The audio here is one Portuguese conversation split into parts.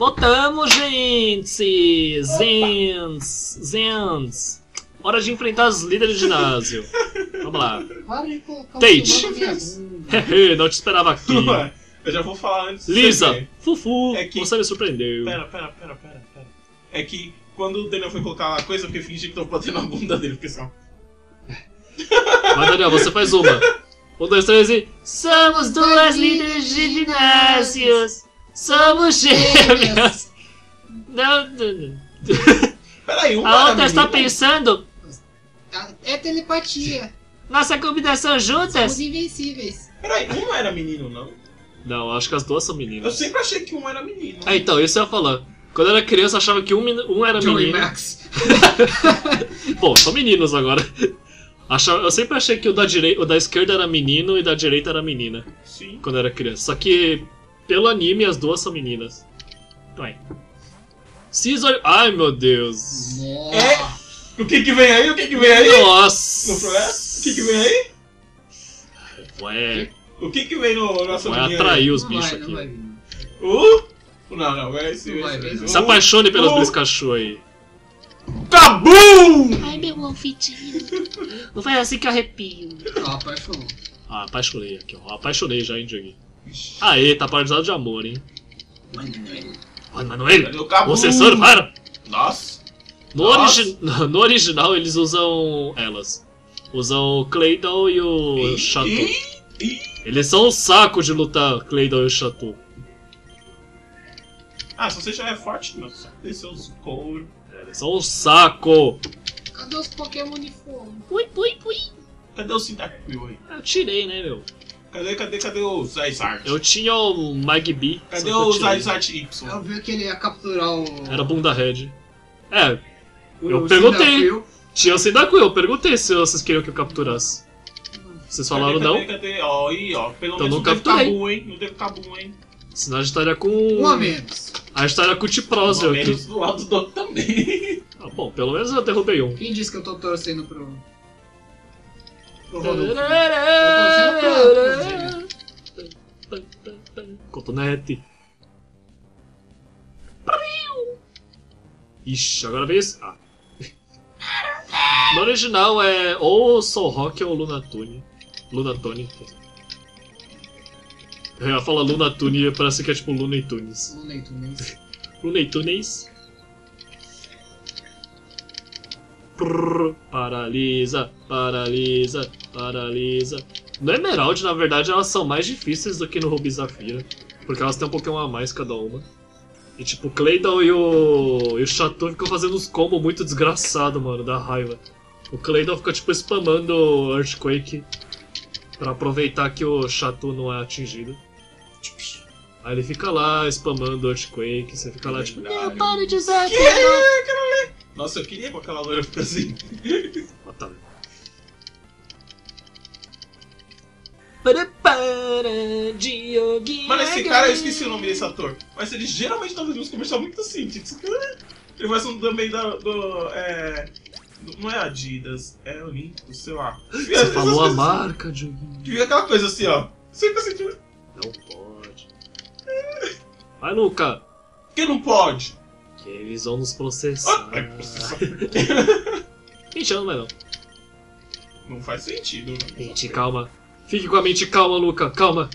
Voltamos, gente! Zens! Zens! Hora de enfrentar os líderes de ginásio. Vamos lá. Para de colocar o Tate. Não te esperava aqui. Ué, Eu já vou falar antes. você Lisa. Fufu, É que- você me surpreendeu. Pera, pera, pera, pera, pera. É que quando o Daniel foi colocar a coisa, eu fiquei fingindo que tava batendo na bunda dele, porque ó. Mas Daniel, você faz uma. Um, dois, três e. Somos duas líderes de ginásios! Somos gêmeas! Não, não, não. Peraí, uma A outra está pensando. É telepatia. Nossa combinação juntas? Os invencíveis. Peraí, um não era menino, não? Não, acho que as duas são Eu meninas. sempre achei que um era menino. É, então, isso eu ia falar. Quando eu era criança, eu achava que um, um era Joey menino. Max. Bom, são meninos agora. Achava- Eu sempre achei que o da, direi... o da esquerda era menino e da direita era menina. Sim. Quando eu era criança. Só que, pelo anime, as duas são meninas. Vai. Caesar. Ai, meu Deus. Nossa. O que que vem aí? O que que vem aí? Nossa. No progresso? O que que vem aí? Ué, O que que vem no nosso vai atrair os Não bichos vai, não aqui. Uh? Não, não, vai esse. Não esse, vai. esse. Se apaixone pelos Uh. Bliscachu aí. Cabum! Ai, meu anfitrião. Não faz assim que eu arrepio. Ó, apaixonou. Ah, apaixonei aqui, ó. Apaixonei já, hein, Diogo. Aê, tá paralisado de amor, hein. Manuel, Cadê o sensor para! Nossa. No, Nossa. origi- no original eles usam elas. Usam o Claydon e o Chateau. Eles são um saco de lutar, Claydon e o Chateau. Ah, se você já é forte, meu, seus couro. Eles são um saco! Cadê os Pokémon de fogo? Pui, pui, pui. Cadê o Cyndaquil aí? Eu tirei, né, meu? Cadê, cadê, cadê o Zayzart? Eu tinha o Magby. Cadê o. Zayzart Y? Eu vi que ele ia capturar o. Era bunda red. É, o eu perguntei. Tinha o Cyndaquil. Eu perguntei se vocês queriam que eu capturasse. Vocês falaram cadê, não, Cadê, cadê? Ó, aí, ó. Pelo Então menos não capturei. tabu, hein? Não teve tabu, hein? senão a gente estaria com... Um a menos. A gente estaria com o Pelo T-Prozio aqui. menos do lado do outro também. Ah, bom, pelo menos eu derrubei um. Quem disse que eu tô torcendo pro. pro Rodolfo? Cotonete. Ixi, agora vem esse. Ah. No original é ou Soul Rock ou Lunatune. Lunatone. Eu ia falar Lunatune e parece que é tipo Looney Tunes. Não leito, nem sei. Looney Tunes. Paralisa, paralisa, paralisa. No Emerald, na verdade, elas são mais difíceis do que no Ruby e Zafira. Porque elas têm um Pokémon a mais cada uma. E tipo, o Claydon e o, e o Chateau ficam fazendo uns combos muito desgraçado, mano, da raiva. O Claydon fica tipo spamando o Earthquake pra aproveitar que o Chateau não é atingido. Aí ele fica lá spamando o Earthquake, você fica lá tipo, Verdade. para de usar Que? Eu quero ler. Nossa, eu queria com aquela loira assim. Mano, esse cara, eu esqueci o nome desse ator. Mas ele geralmente tá fazendo uns comerciais muito assim. Tipo, ele faz um também da, do. É. do- Não é Adidas, é Olympus, sei lá. Você falou a marca, Dioguinho. Que fica aquela coisa assim, ó. Sempre assim, tipo, Não pode. Vai, Luca. por que não pode? Que eles vão nos Ah, processar. vai processar. Gente, não vai não. Não faz sentido. né? Mente, calma. Fique com a mente calma, Luca. Calma.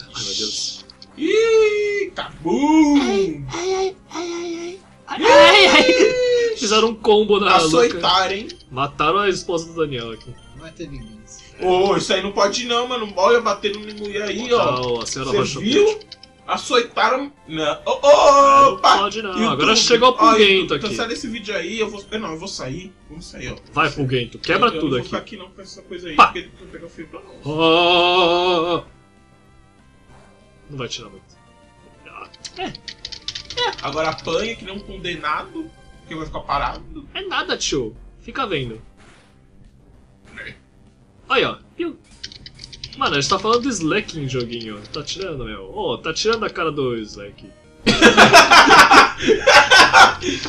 Ai, meu Deus. Ih, cabum! Ai, ai, ai, ai, ai. Fizeram um combo na Luca. Açoitar, hein? Mataram a esposa do Daniel aqui. Vai ter vingança. Ô, isso aí não pode não, mano. Olha, batendo em mulher aí, ó. Ó, a senhora Você viu? Açoitaram. Não. Ô, ô, Não opa! pode não. YouTube. Agora chegou o Pulguento aqui. Cancela esse vídeo aí, eu vou. Não, eu vou sair. Vamos sair, ó. Vai, Pulguento. Quebra eu, eu tudo não vou aqui. ficar aqui não com essa coisa aí, Pá. porque ele vai pegar fibra não. Ah! Não vai tirar muito. Ah, Agora apanha que nem um condenado, que vai ficar parado. É nada, tio. Fica vendo. Aí, ó. Piu. Mano, a gente tá falando do Slack em joguinho. Tá tirando, meu. Ô, tá tirando a cara do Slack.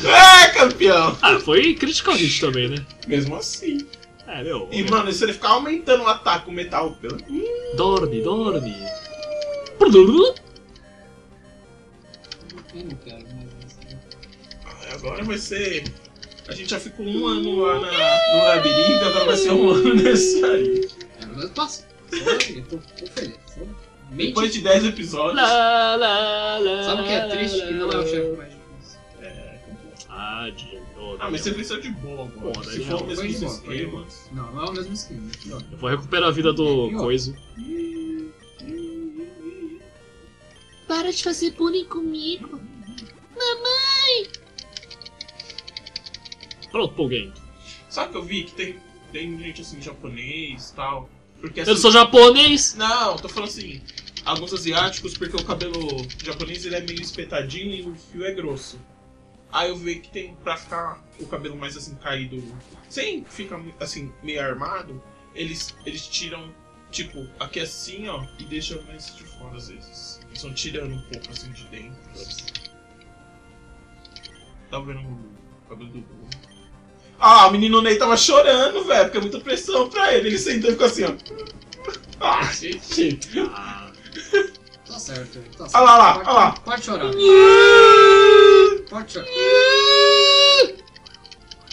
É, campeão! Ah, foi Critical Hit também, né? Mesmo assim. É, meu. E, mano, se ele ficar aumentando o ataque, o metal. Pelo... Dorme, dorme. Eu não quero mais. Ah, Agora vai ser. A gente já ficou um ano lá na, no labirinto, agora vai ser um ano nesse aí. É, mas. Só- Eu tô, tô feliz. Depois de 10 episódios. Lá, lá, lá, Sabe o que é triste? Que não é o chefe mais difícil. É, Ah, de novo. Ah, mas você venceu de boa agora. Pô, Se daí for não, o mesmo esquema. Não, não é o mesmo esquema. é. Eu vou recuperar a vida do coiso. Para de fazer bullying comigo. Pronto, Paul Game. Sabe que eu vi que tem, tem gente assim japonês e tal. Porque Eu assim, não sou japonês! Não, tô falando assim, alguns asiáticos, porque o cabelo japonês ele é meio espetadinho e o fio é grosso. Aí eu vi que tem pra ficar o cabelo mais assim caído, sem ficar assim meio armado, eles, eles tiram tipo aqui assim ó e deixam mais de fora às vezes. Eles estão tirando um pouco assim de dentro. Tá vendo o cabelo do Bruno? Ah, o menino Ney tava chorando, velho, porque é muita pressão pra ele. Ele sentou e ficou assim, ó. Ah, gente. Ah, Tá certo. Tá certo. Olha lá, lá, Pode- olha lá. Pode chorar. Pode chorar.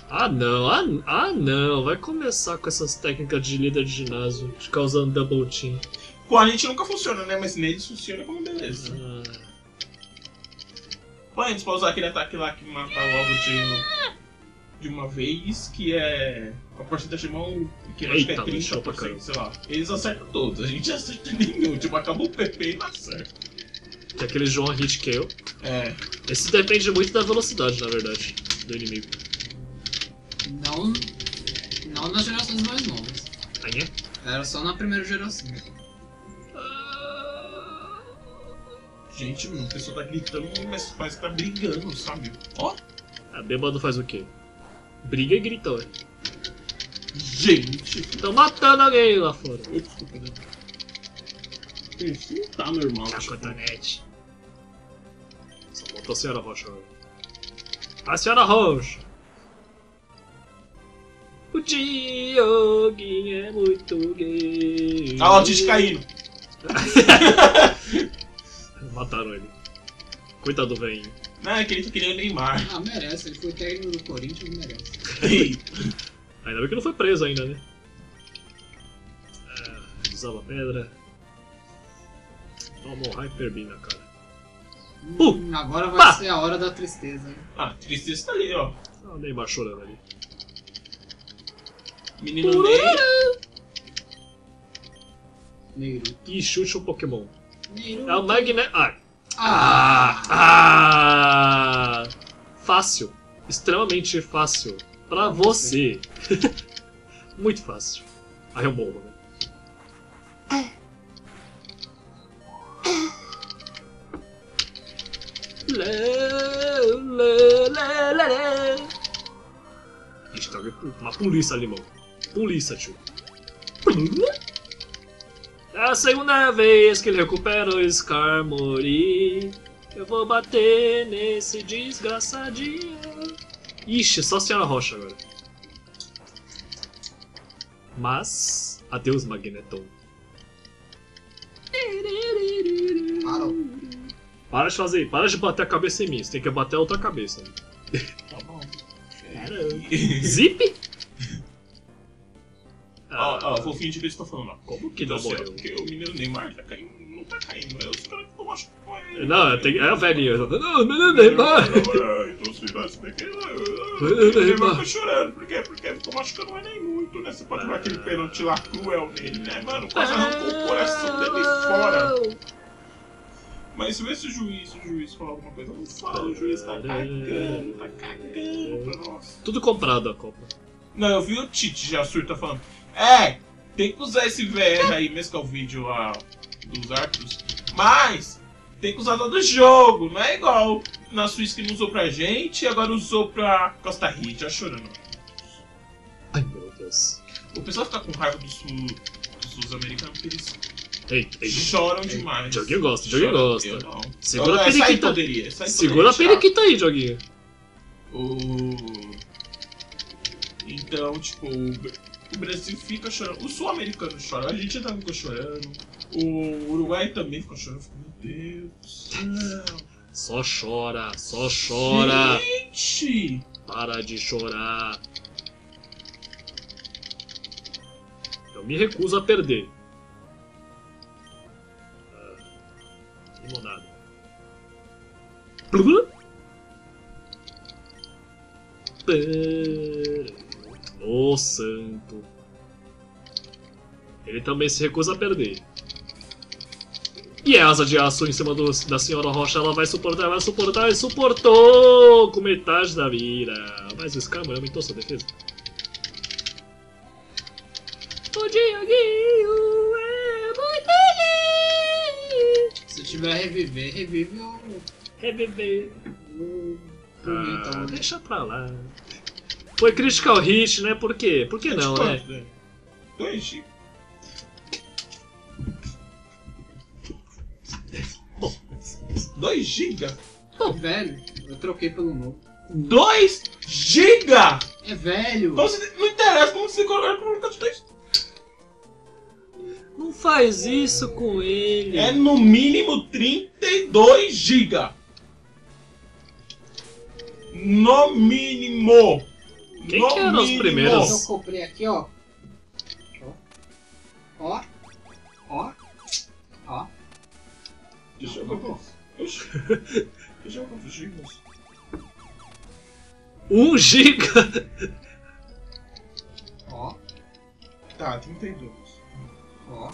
ah não, ah, ah não, vai começar com essas técnicas de líder de ginásio, de ficar usando double team. Com a gente nunca funciona, né? Mas neles funciona como beleza. Ah, Põe antes pra usar aquele ataque lá que mata logo de, de uma vez, que é. A porcentagem mão, que eu acho que é Eita, mexeu pra 30%, caramba. sei lá. Eles acertam todos, a gente acerta nenhum. Tipo, acaba o PP e não acerta. que é aquele João Hit Kill. É. Esse depende muito da velocidade, na verdade, do inimigo. Não, não nas gerações mais novas. Aí é? Era só na primeira geração. Gente, mano, a pessoa tá gritando, mas parece que tá brigando, sabe? Ó. A bêbado faz o quê? Briga e grita, ué. Gente. Estão matando alguém lá fora. Desculpa, né? Isso não tá normal. A tipo. cotonete. Só faltou a senhora Rocha agora. A senhora Rocha! O Dioguinho é muito gay. Olha lá o Tite caindo. Mataram ele. Coitado do velhinho. Não, é que ele queria o Neymar. Ah, merece. Ele foi técnico do Corinthians, merece. Ainda bem que não foi preso ainda, né? Ah, usava pedra. Toma um Hyper Beam na cara. Uh! Agora vai Pá! ser a hora da tristeza. hein? Ah, tristeza tá ali, ó. Ah, o Neymar chorando ali. Menino Ney. Negro. E chute o Pokémon. Negro. É o Magnet. Ah! Ah! Ah! Fácil. Extremamente fácil. Pra você. Muito fácil. Aí né? Lê, lê, lê, lê. Ixi, tá uma polícia ali, mano. Polícia, tio. É a segunda vez que ele recupera o Skarmory. Eu vou bater nesse desgraçadinho. Ixi, só a senhora Rocha agora. Mas. Adeus, Magneton. Parou. Para de fazer, para de bater a cabeça em mim. Você tem que bater a outra cabeça. Tá bom. Zip? Ó, vou fingir que estão falando, ó. Como que não Tá morreu? Porque o menino Neymar tá caindo. Não tá caindo, é os caras que estão machucando ele. Não, tem, é a velhinha. Não, menino Neymar. Então se tivesse daqui, o Neymar tá chorando. Por quê? Porque ficou machucando o Enem muito, né? Você pode ver aquele pênalti lá cruel nele, né? Mano, quase arrancou o coração dele fora. Mas vê se o juiz, o juiz falar alguma coisa. Não fala, o juiz tá cagando, tá cagando pra nós. Tudo comprado a Copa. Não, eu vi o Tite já surta falando. É, tem que usar esse VR aí, mesmo que é o vídeo dos árbitros. Mas tem que usar todo jogo, não é igual na Suíça que não usou pra gente e agora usou pra Costa Rica, já chorando. Ai meu Deus. O pessoal fica com raiva dos sul- dos sul-americanos porque eles Ei, ei. choram demais. Joguinho gosta, Joguinho gosta. Eu não. Segura Eu- a periquita. poderia, Segura a periquita aí, Joguinho. O... Então, tipo, o Br- o Brasil fica chorando. O sul-americano chora, a gente também ficou chorando. O Uruguai também ficou chorando. Ficou, Meu Deus do céu. Só chora, só chora. Gente! Para de chorar. Eu me recuso a perder. Ah, limonada. Blum. Ô santo. Ele também se recusa a perder. E a asa de aço em cima do- da senhora Rocha, ela vai suportar, vai suportar, e suportou com metade da vida. Mas o Scammer aumentou sua defesa. O Dioguinho é muito lindo. Se tiver reviver, revive o. Reviver. o Ah, Tormentão. deixa pra lá. Foi critical hit, né? Por quê? Por que não, né? velho? Dois G. Dois giga? É velho. Eu troquei pelo novo. 2 giga! É velho. Então você- não interessa como você colocar no de 2. Não faz isso com ele. É no mínimo 32 giga. No mínimo. Quem no que eram os primeiros? Eu comprei aqui, ó. Ó. Ó. Ó. Deixa eu ver. Deixa eu ver quantos gigas. 1 giga. Ó. Tá, 32. Ó.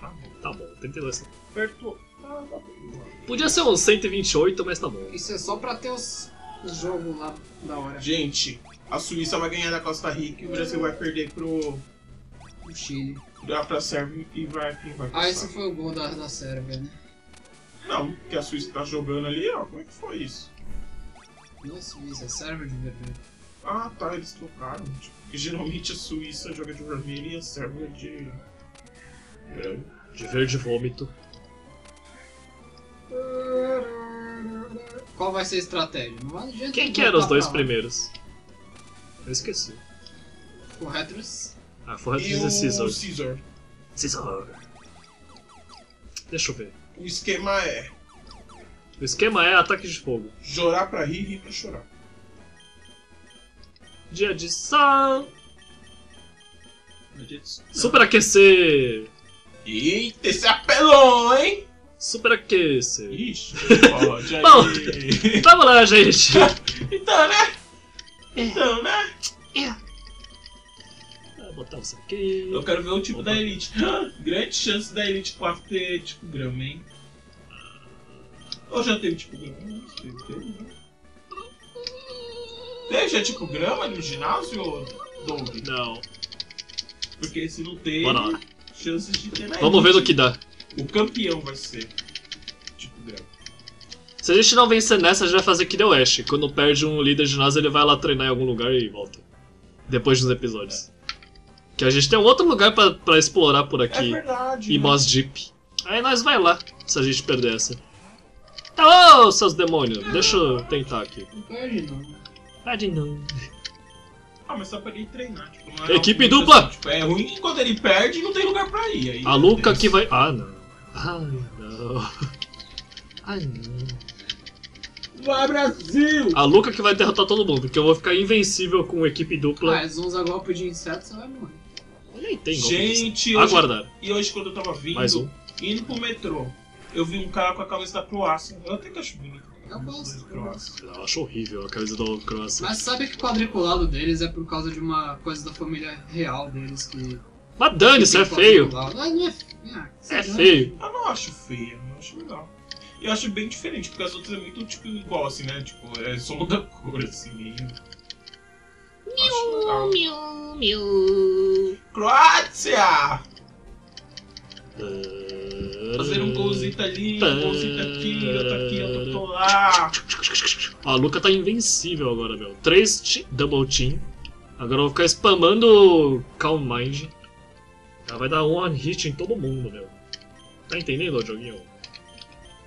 Tá bom. Tá bom, 32. Perto. Ah, tá bom. Podia ser uns 128, mas tá bom. Isso é só pra ter os, os jogos lá da hora. Gente, a Suíça vai ganhar da Costa Rica e o Brasil vai perder pro. O Chile. lá pra Sérvia e vai. Quem vai Ah, esse foi o gol da, da Sérvia, né? Não, porque a Suíça tá jogando ali, ó. Como é que foi isso? Não é Suíça, é Sérvia de vermelho. Ah, tá, eles trocaram. Tipo, porque geralmente a Suíça joga de vermelho e a Sérvia de. branco. De verde vômito. Qual vai ser a estratégia? Não adianta Quem que eram os dois lá. primeiros? Eu esqueci. Retros. Ah, foi E e Caesar. Caesar. Caesar. Deixa eu ver. O esquema é O esquema é ataque de fogo. chorar pra rir e rir pra chorar. Dia de sol. Superaquecer. Eita, esse apelou, hein? Superaquecer. Ixi, pode aí. Bom. Vamos lá, gente. então, né? Então, né? Vou botar isso aqui. Eu quero ver o tipo Opa. da Elite. Grande chance da Elite 4 ter tipo grama, hein? Ou já teve tipo grama? Não sei, teve, né? Teve já tipo grama no ginásio, Doug? Não. Porque se não Bora lá. chances de ter na Vamos ver no Elite. que dá. O campeão vai ser tipo grama. Se a gente não vencer nessa, a gente vai fazer que deu Ash. Quando perde um líder de ginásio, ele vai lá treinar em algum lugar e volta. Depois dos episódios. Que a gente tem um outro lugar pra, pra explorar por É aqui. verdade. e né? Boss Jeep. Aí nós vai lá, se a gente perder essa. Tá, ô, seus demônios, deixa eu tentar aqui. Não perde não. Pode não. Ah, mas só pra ele treinar. Tipo, não é Equipe dupla! assim, tipo, é ruim enquanto ele perde não tem lugar pra ir. Aí, A Luca que vai. Ah, não. Ai, não. Ai, não. Vai, Brasil! A Luca que vai derrotar todo mundo, porque eu vou ficar invencível com equipe Ah, dupla. eles vão usar golpe de inseto, você vai morrer. Eu nem tem golpe. Gente, hoje, Aguardar. e hoje quando eu tava vindo, Mais um. indo pro metrô, eu vi um cara com a camisa da Croácia. Eu até que acho bonito. a Eu gosto, da eu acho horrível a camisa do Croácia. Mas sabe que o quadriculado deles é por causa de uma coisa da família real deles que. Mas dane, isso é feio. Ah, não é feio. Ah, É lá. feio. Eu não acho feia, eu acho legal. E eu acho bem diferente, porque as outras é muito tipo igual assim, né? Tipo, é só muda a cor assim meio. Legal. Miu, miu. Croácia! Fazer um golzinho ali, um golzinho aqui, outro aqui, outro tô lá. Ó, a Luca tá invencível agora, meu. 3 double team. Agora eu vou ficar spamando Calm Mind. Ela vai dar one hit em todo mundo, meu. Tá entendendo, joguinho?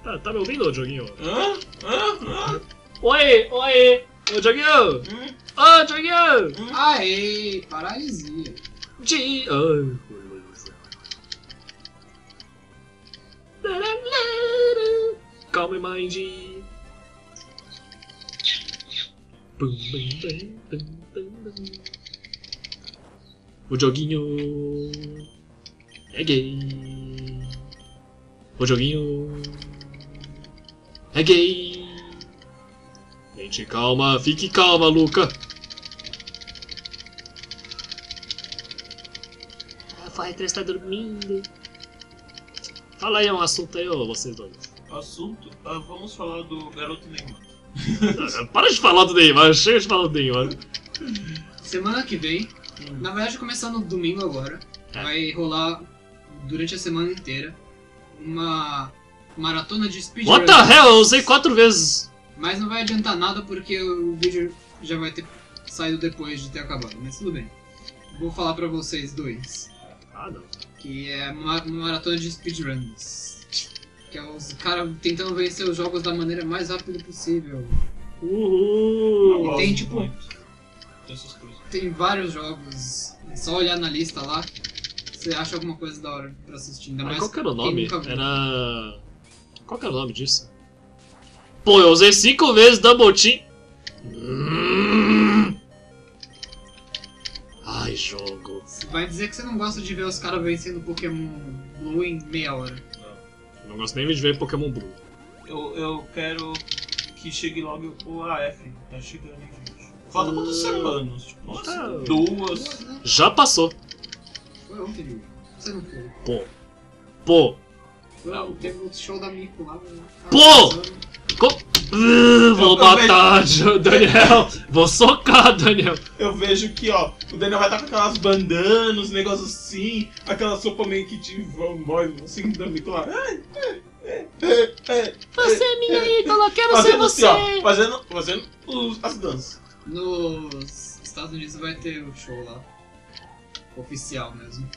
Tá, tá me ouvindo, joguinho? Hã? Hã? Hã? Oi, oi! Ô joguinho! Hum? Ô joguinho! Aê, paralisia. De... Ai, foi, foi, foi. Calm Mind. O joguinho é gay. O joguinho é gay. Gente, calma, fique calma, Luca. A Fighter está dormindo. Fala aí um assunto aí, ô, vocês dois. Assunto, ah, vamos falar do garoto Neymar. Para de falar do Neymar, chega de falar do Neymar. Semana que vem, na verdade começando no domingo agora, É. vai rolar durante a semana inteira uma maratona de speedrun. What the hell? Eu usei quatro vezes. Mas não vai adiantar nada porque o vídeo já vai ter saído depois de ter acabado, mas tudo bem. Vou falar pra vocês dois, Ah, não. que é uma, maratona de speedruns. Que é os caras tentando vencer os jogos da maneira mais rápida possível. Uhul. gosto tem, tipo, muito. Tem vários jogos, é só olhar na lista lá, você acha alguma coisa da hora pra assistir. Ainda Mas mais qual que era o nome? Era. Qual que era o nome disso? Pô, eu usei cinco vezes Double Team. Hum. Ai, jogo. Você Vai dizer que você não gosta de ver os caras vencendo Pokémon Blue em meia hora. Não gosto nem de ver Pokémon Blue. Eu, eu quero que chegue logo o AF. Tá chegando, gente. Falta quantas semanas? Tipo, nossa, Ah. duas. Né? Já passou. Foi ontem. Você não foi. Pô. Pô. Não. teve o show da Mico lá. né? Pô! Uh, vou matar, Daniel. Vou socar, Daniel. Eu vejo que, ó, o Daniel vai estar com aquelas bandanas, negócios assim, aquela sopa meio que de voz, assim, da lá. Você é minha ídola, quero ser Fazendo assim, você. ó, fazendo, fazendo os- as danças. Nos Estados Unidos vai ter o show lá. Oficial mesmo.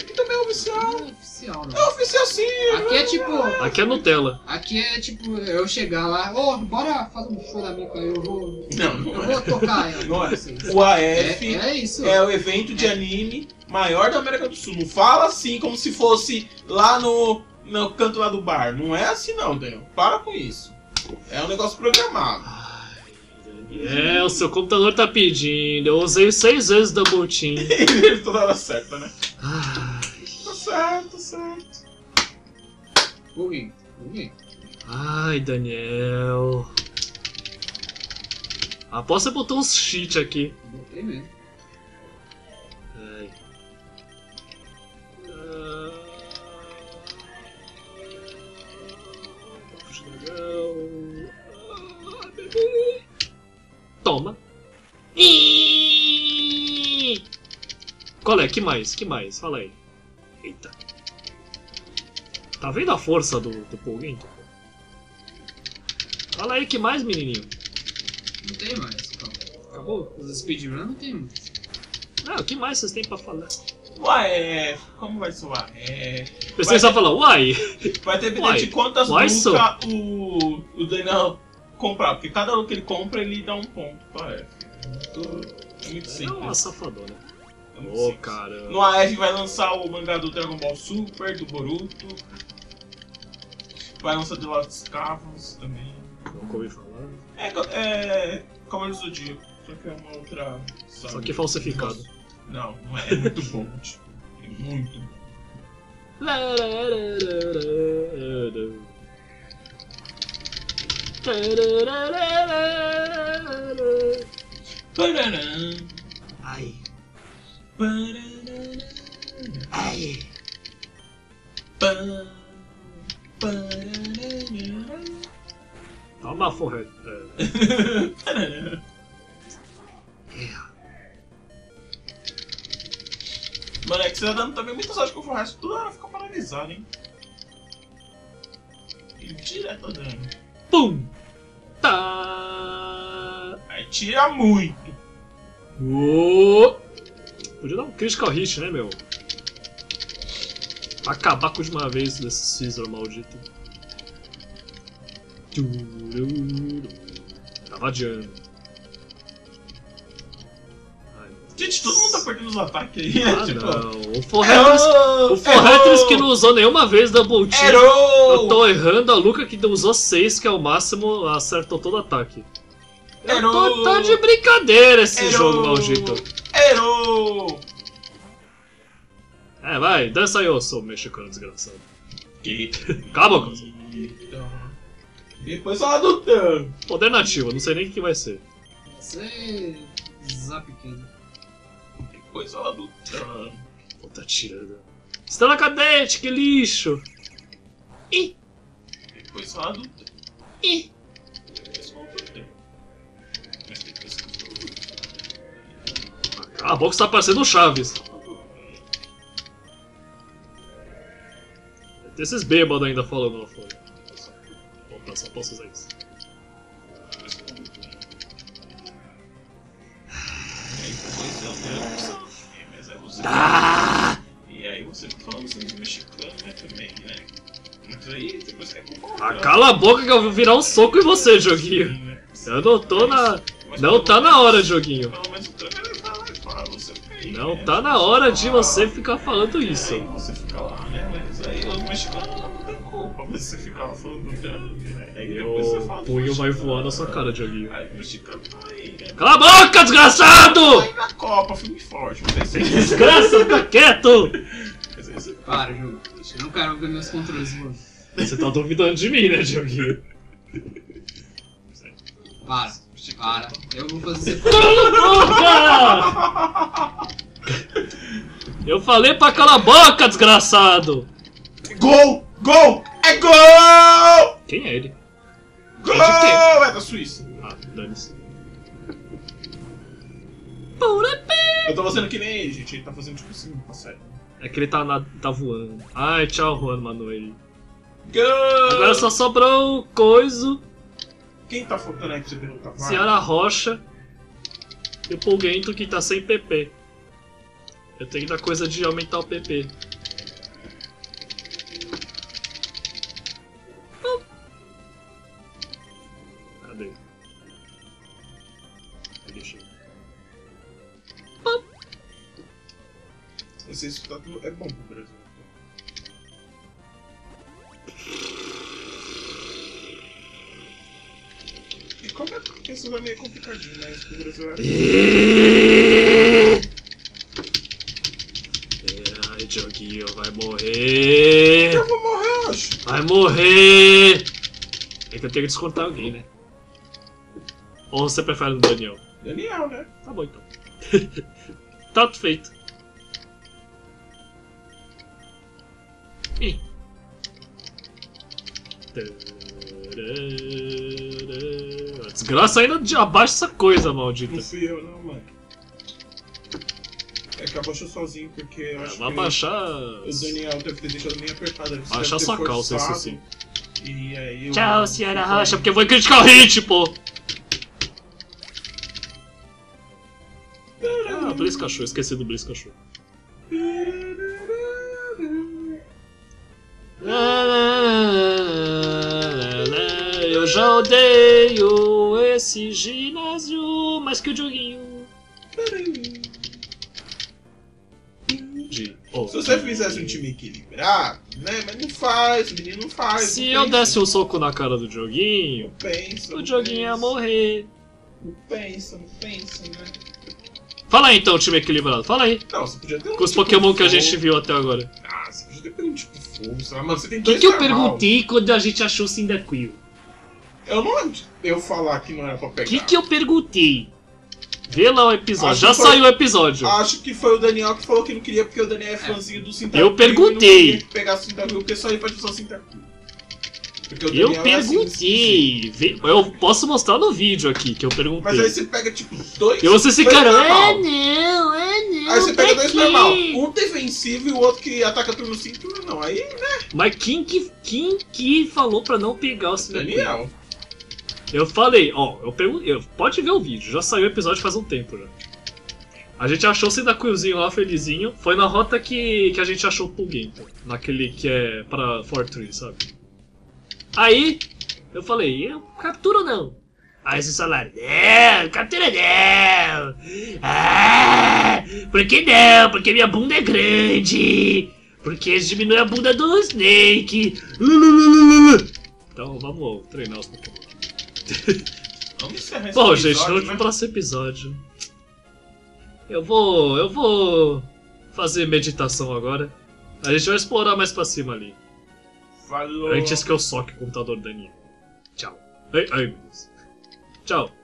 Aqui também é oficial. Não é oficial, É não. oficial sim. Aqui é tipo. Aqui é Nutella. Aqui é tipo eu chegar lá, ô, bora fazer um show da Mico aí, eu vou. Não, não Eu é. vou tocar ela Não é. vocês. O AF É, é isso. é o evento de anime maior da América do Sul. Não fala assim como se fosse lá no, no canto lá do bar. Não é assim não, Daniel. Para com isso. É um negócio programado. É, o seu computador tá pedindo. Eu usei seis vezes Double Team. Ele toda hora certa, né? Tá certo, certo. Buguem, buguem. ai, Daniel. Aposto que você botou uns cheat aqui. Botei mesmo. Ai. Toma. Qual é? Que mais? Que mais? Fala aí. Eita. Tá vendo a força do, do? Fala aí, que mais, menininho? Não tem mais, calma. Acabou? Os speedrun não tem mais. Ah, o que mais vocês têm pra falar? Ué, como vai soar? É. Pensei só falar, uai! Vai depender Uai, de quantas uai, Luca o, o Daniel comprar. Porque cada Luca que ele compra, ele dá um ponto F. É muito, é muito É simples. uma safadona. É muito Ô, simples. cara. No AF vai lançar o mangá do Dragon Ball Super, do Boruto. Vai lançar The Lost Cavos também. Nunca ouvi falar. É, é Cavaleiro do Zodíaco, só que é uma outra. saga. Só que falsificado. Não, não é. É muito bom, tio. É muito bom. Ai, ai. Toma. É. Pararam. Mano, é que você tá dando também muita sorte que o Forrest toda hora fica paralisado, hein? E direto dando. Pum! Tá! Aí tira muito. Uou! Podia dar um critical hit, né, meu? Pra acabar com de uma vez desse Caesar maldito. Tava adiando. Gente, todo mundo tá perdendo os ataques aí. Ah, tipo, não. O Forretris, errou, o Forretris errou, que não usou nenhuma vez Double Team. Errou! Eu tô errando, a Luca que usou 6, que é o máximo, acertou todo ataque. Eu tô, tá de brincadeira esse Errou. jogo maldito. Errou! É, vai, dança aí, ô seu mexicano desgraçado. Que... Cala a boca. Depois fala do Tan. Poder nativo, não sei nem o que vai ser. Você. Zap King. Depois fala do Tan. Puta tirando. Estrela cadete, que lixo! Ih, Depois fala do Tan. ih. Cala a boca, você tá parecendo o Chaves. Tem esses bêbados ainda falando lá fora. Opa, só posso usar isso. É. Mas é. Ah! E aí você fala você é mexicano, né, também, né? Mas aí depois é Ah, cala a boca que eu vou virar um soco em você, joguinho. né? Eu não tô na. Mas Não tá na hora, joguinho. Pelo menos o Não tá na hora de você ficar falando isso. Aí você fica lá, né? Mas aí os mexicanos não tem culpa, você fica lá falando né? Aí depois você O fala punho vai mexicano, voar na sua cara, Dioguinho. Aí o mexicano aí, né? Cala a boca, desgraçado! Aí na Copa, filme forte. Desgraça, fica quieto! Para, jogo. Eu não quero ver meus controles voando. Você tá duvidando de mim, né, Dioguinho? Para. Para. Eu vou fazer. Cala a boca! Eu falei pra calar a boca, desgraçado! Gol! Gol! É gol! Quem é ele? Gol! É de quê? É da Suíça. Ah, dane-se. Eu tô fazendo que nem ele, gente. Ele tá fazendo tipo assim, tá sério. É que ele tá, na- tá voando. Ai, tchau, Juan Manuel. Gol! Agora só sobrou o coiso, Quem tá faltando aí pra você perguntar? Vai. Ciara Rocha e o Pulguento que tá sem PP. Eu tenho da coisa de aumentar o PP. Cadê? Deixa eu- Você escutar tudo é bom pro Brasil. Que isso é meio complicadinho, mas pro Brasil é. Ai, Dioguinho, vai morrer! Eu vou morrer, eu acho. Vai morrer! É que eu tenho que descontar alguém, né? Ou você prefere o Daniel? Daniel, né? Tá bom então. Tato feito. Ih. Tararara. Desgraça ainda de abaixa essa coisa, maldita. Não fui eu, não, mano. É que abaixou sozinho, porque eu acho Vai que abaixar. o Daniel deve ter deixado bem apertado. ele Baixar deve ter sua calça, isso sim. E aí eu... Tchau, Ciara Rocha, porque foi criticar o hit, pô! Ah, Blitz Cachorro, esqueci do Blitz Cachorro. Eu já odeio esse ginásio mais que o joguinho. De... oh, Se você fizesse um time equilibrado, né? Mas não faz, o menino não faz. Se não eu pensa, desse um soco na cara do joguinho, Não pensa. o joguinho ia pensa, morrer. Não pensa, não pensa, né? Fala aí então, time equilibrado, fala aí. Não, você podia ter um Com os tipo Pokémon que a gente viu até agora. Ah, você podia ter um tipo fogo, sei lá, mano, você tem O que, que eu perguntei quando a gente achou o Cyndaquil? Eu não eu falar que não era pra O pegar. que, que eu perguntei? Vê lá o episódio. Acho Já foi- saiu o episódio. Acho que foi o Daniel que falou que não queria porque o Daniel é fãzinho do Sintacuil. Eu perguntei. Não pegar o Sintacuil porque só ele pode usar o Sintacuil. Porque o Eu Daniel é assim, perguntei. Vê- Eu posso mostrar no vídeo aqui que eu Mas aí perguntei. você pega tipo dois. E dois ficaram. normal. Ah, não, ah, não. Aí você pega dois pra normal. Um defensivo e o outro que ataca turno sim, turno não. Aí, Mas quem que, quem que falou pra não pegar o Cyndaquil? Daniel. Eu falei, ó, eu perguntei. Pode ver o vídeo, já saiu o episódio faz um tempo já. A gente achou o Cyndaquilzinho lá, felizinho. Foi na rota que, que a gente achou o Pulgento. Naquele que é pra Fortree, sabe? Aí, eu falei, ou não? Aí vocês falaram, não, captura não! Ah, por que não? Porque minha bunda é grande! Porque diminui a bunda do Snake! Então vamos treinar os Pokémon. Vamos encerrar esse Bom, episódio, gente, no né? próximo episódio. Eu vou. Eu vou fazer meditação agora. A gente vai explorar mais pra cima ali. Falou. Antes que eu soque o computador da Aninha. Tchau. Ai, ai, meu Deus. Tchau.